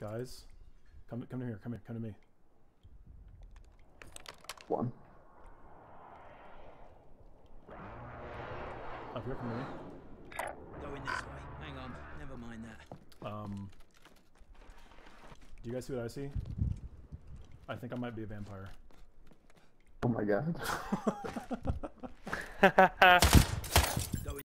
Guys, come come here. Come here. Come to me. One. Up here. Come to me. Going this way. Hang on. Never mind that. Um. Do you guys see what I see? I think I might be a vampire. Oh my god.